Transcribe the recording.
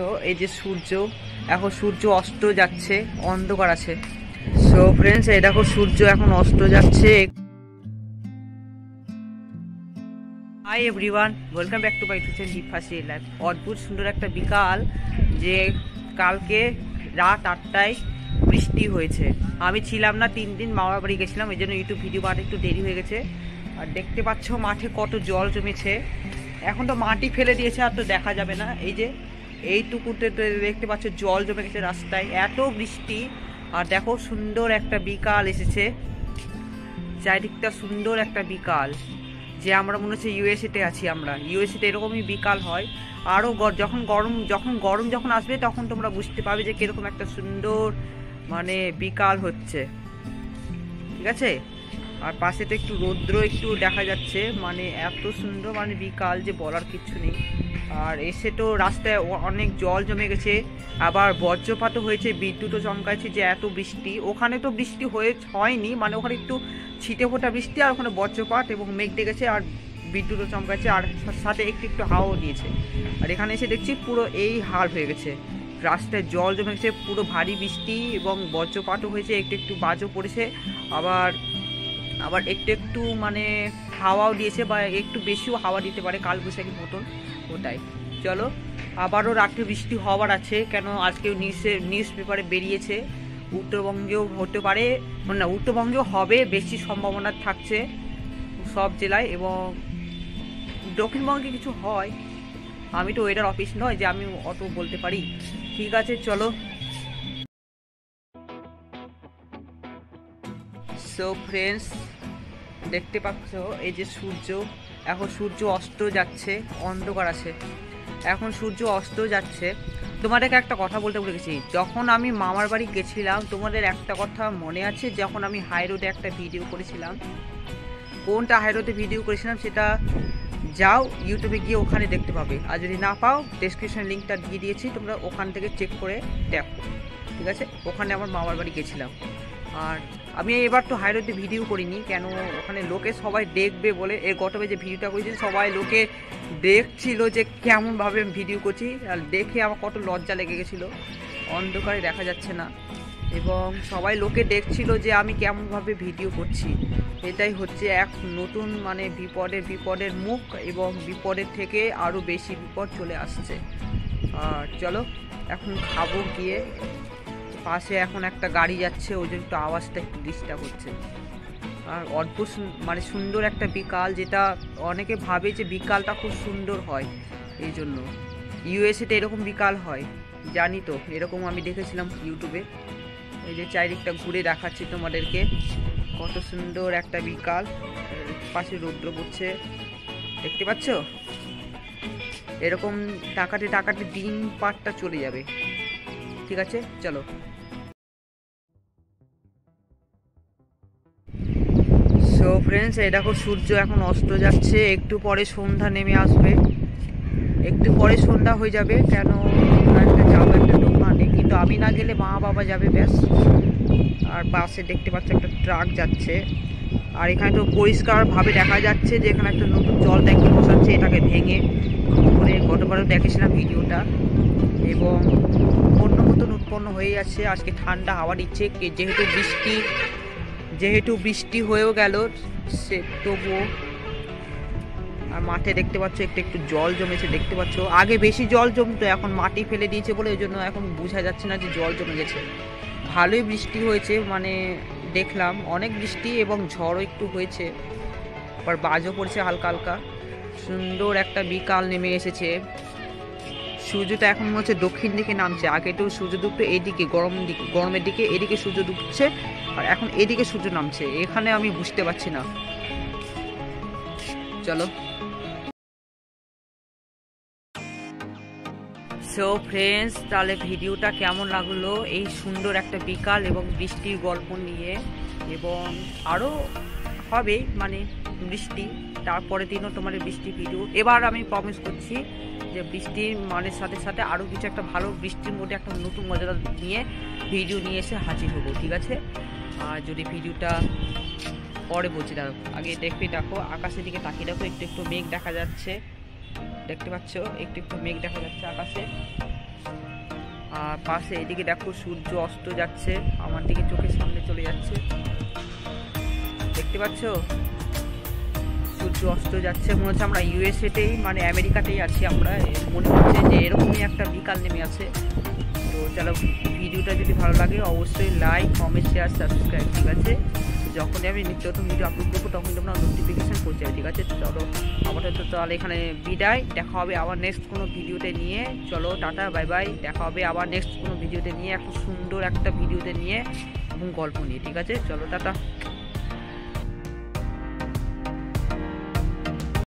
তো এই যে সূর্য এখন সূর্য অস্ত যাচ্ছে, অন্ধকার আছে। সো ফ্রেন্ডস এই দেখো সূর্য এখন অস্ত যাচ্ছে। Hi everyone welcome back to my kitchen deep life অদ্ভুত সুন্দর একটা বিকাল, যে কালকে রাত আটটায় বৃষ্টি হয়েছে। আমি ছিলাম না, তিন দিন মামার বাড়ি গেছিলাম, এই জন্য ইউটিউব ভিডিও বানাতে একটু দেরি হয়ে গেছে। আর দেখতে পাচ্ছ মাঠে কত জল জমেছে। এখন তো মাটি ফেলে দিয়েছে, আর তো দেখা যাবে না। এই যে এইটুকুতে তো দেখতে পাচ্ছ জল জমে গেছে রাস্তায়। এত বৃষ্টি। আর দেখো সুন্দর একটা বিকাল এসেছে। চারিদিকটা সুন্দর একটা বিকাল। যে আমরা মনে হচ্ছে ইউএসএতে আছি আমরা। ইউএসএতে এরকমই বিকাল হয়। আরও যখন গরম যখন গরম যখন আসবে, তখন তোমরা বুঝতে পারবে যে কীরকম একটা সুন্দর মানে বিকাল হচ্ছে। ঠিক আছে? আর পাশে তো একটু রৌদ্র একটু দেখা যাচ্ছে। মানে এত সুন্দর মানে বিকাল যে বলার কিছু নেই। আর এসে তো রাস্তায় অনেক জল জমে গেছে। আবার বজ্রপাতও হয়েছে, বিদ্যুৎও চমকাইছে যে এত বৃষ্টি। ওখানে তো বৃষ্টি হয়ে হয়নি মানে ওখানে একটু ছিটে ফোটা বৃষ্টি আর ওখানে বজ্রপাত এবং মেঘ ডেকেছে আর বিদ্যুৎও চমকাচ্ছে আর সাথে একটু একটু হাওয়াও দিয়েছে। আর এখানে এসে দেখছি পুরো এই হাল হয়ে গেছে। রাস্তায় জল জমে গেছে, পুরো ভারী বৃষ্টি এবং বজ্রপাতও হয়েছে, একটু একটু বাজও পড়েছে। আবার আবার একটু একটু মানে হাওয়াও দিয়েছে বা একটু বেশিও হাওয়া দিতে পারে কালবৈশাখীর মতন, ওটাই। চলো, আবারও রাত্রে বৃষ্টি হওয়ার আছে, কেন আজকে নিউজে, নিউজ পেপারে বেরিয়েছে। উত্তরবঙ্গেও হতে পারে, না, উত্তরবঙ্গেও হবে বেশি সম্ভাবনা থাকছে সব জেলায় এবং দক্ষিণবঙ্গে কিছু হয়। আমি তো ওয়েদার অফিস নয় যে আমি অত বলতে পারি। ঠিক আছে, চলো। সো ফ্রেন্ডস দেখতে পাচ্ছ, এই যে সূর্য, এখন সূর্য অস্ত যাচ্ছে, অন্ধকার আছে। এখন সূর্য অস্ত যাচ্ছে। তোমাদেরকে একটা কথা বলতে ভুলে গেছি। যখন আমি মামার বাড়ি গেছিলাম, তোমাদের একটা কথা মনে আছে? যখন আমি হাই রোডে একটা ভিডিও করেছিলাম। কোনটা হাই রোডে ভিডিও করেছিলাম সেটা যাও ইউটিউবে গিয়ে ওখানে দেখতে পাবে। আর যদি না পাও ডেসক্রিপশন লিঙ্কটা দিয়ে দিয়েছি। তোমরা ওখান থেকে চেক করে দেখো। ঠিক আছে? ওখানে আমার মামার বাড়ি গেছিলাম। আর আমি এবার তো হাইরোডে ভিডিও করিনি, কেন ওখানে লোকে সবাই দেখবে বলে, এর গতবে যে ভিডিওটা করেছি, সবাই লোকে দেখছিল যে কেমনভাবে আমি ভিডিও করছি, আর দেখে আমার কত লজ্জা লেগে গেছিল। অন্ধকারে দেখা যাচ্ছে না। এবং সবাই লোকে দেখছিল যে আমি কেমনভাবে ভিডিও করছি। এটাই হচ্ছে এক নতুন মানে বিপদের বিপদের মুখ এবং বিপদের থেকে আরও বেশি বিপদ চলে আসছে। আর চলো, এখন খাব গিয়ে। পাশে এখন একটা গাড়ি যাচ্ছে, ওই জন্য একটু আওয়াজটা একটু ডিস্টার্ব হচ্ছে। আর অদ্ভুত মানে সুন্দর একটা বিকাল, যেটা অনেকে ভাবে যে বিকালটা খুব সুন্দর হয়, এই জন্য। ইউএসএতে এরকম বিকাল হয়, জানি তো, এরকম আমি দেখেছিলাম ইউটিউবে। এই যে চারিদিকটা ঘুরে দেখাচ্ছি তোমাদেরকে, কত সুন্দর একটা বিকাল, পাশে রৌদ্র পড়ছে, দেখতে পাচ্ছ? এরকম টাকাতে টাকাতে দিন পাটটা চলে যাবে। ঠিক আছে? চলো। ফ্রেন্ডস এই দেখো সূর্য এখন অস্ত যাচ্ছে। একটু পরে সন্ধ্যা নেমে আসবে। একটু পরে সন্ধ্যা হয়ে যাবে, কেন একটা যাব একটা দোকানে? কিন্তু আমি না গেলে মা বাবা যাবে, ব্যাস। আর বাসে দেখতে পাচ্ছ একটা ট্রাক যাচ্ছে। আর এখানে তো পরিষ্কারভাবে দেখা যাচ্ছে যে এখানে একটা নতুন জল ট্যাঙ্কি বসাচ্ছে, এটাকে ভেঙে করে গতবারও দেখেছিলাম ভিডিওটা। এবং অন্য মতন উৎপন্ন হয়ে যাচ্ছে। আজকে ঠান্ডা, হাওয়া দিচ্ছে। যেহেতু বৃষ্টি যেহেতু বৃষ্টি হয়েও গেল, সে তবুও আর মাঠে দেখতে পাচ্ছ, একটু একটু জল জমেছে, দেখতে পাচ্ছ। আগে বেশি জল জমতো, এখন মাটি ফেলে দিয়েছে বলে ওই জন্য এখন বোঝা যাচ্ছে না যে জল জমে গেছে। ভালোই বৃষ্টি হয়েছে মানে দেখলাম, অনেক বৃষ্টি এবং ঝড়ও একটু হয়েছে। আবার বাজও পড়ছে হালকা হালকা। সুন্দর একটা বিকাল নেমে এসেছে। সূর্যটা এখন হচ্ছে দক্ষিণ দিকে নামছে, আগে তো সূর্য ডুবতো এইদিকে গরম দিকে, গরমের দিকে এদিকে সূর্য ডুবছে, আর এখন এদিকে সূর্য নামছে, এখানে আমি বুঝতে পারছি না। চলো। সো ফ্রেন্ডস তাহলে ভিডিওটা কেমন লাগল? এই সুন্দর একটা বিকাল এবং বৃষ্টির গল্প নিয়ে, এবং আরও হবে মানে বৃষ্টি তারপরে দিনও তোমার বৃষ্টি ভিডিও এবার আমি প্রমিস করছি যে বৃষ্টির মানের সাথে সাথে আরও কিছু একটা ভালো বৃষ্টির মধ্যে একটা নতুন মজাদার নিয়ে ভিডিও নিয়ে এসে হাজির হব, ঠিক আছে? আর যদি ভিডিওটা পরে বলছি দেখো আগে দেখবে দেখো, আকাশের দিকে তাকিয়ে দেখো, একটু একটু মেঘ দেখা যাচ্ছে। দেখতে পাচ্ছ? একটু একটু মেঘ দেখা যাচ্ছে আকাশে। আর পাশে এদিকে দেখো, সূর্য অস্ত যাচ্ছে, আমার দিকে চোখের সামনে চলে যাচ্ছে। দেখতে পাচ্ছ? সূর্য অস্ত যাচ্ছে। মনে হচ্ছে আমরা ইউএসএতেই মানে আমেরিকাতেই আছি আমরা। মনে হচ্ছে যে এরকমই একটা বিকাল নেমে আছে। তো চলো, ভিডিওটা যদি ভালো লাগে, অবশ্যই লাইক কমেন্ট শেয়ার সাবস্ক্রাইব ঠিক আছে? যখনই আমি নিত্য নতুন ভিডিও আপলোড করব তখন তোমরা নোটিফিকেশান হবে ঠিক আছে? চলো, আপাতত তাহলে এখানে বিদায়। দেখা হবে আবার নেক্সট কোনো ভিডিওতে নিয়ে। চলো, টাটা বাই বাই দেখা হবে আবার নেক্সট কোনো ভিডিওতে নিয়ে, একটা সুন্দর একটা ভিডিওতে নিয়ে এবং গল্প নিয়ে, ঠিক আছে? চলো, টাটা।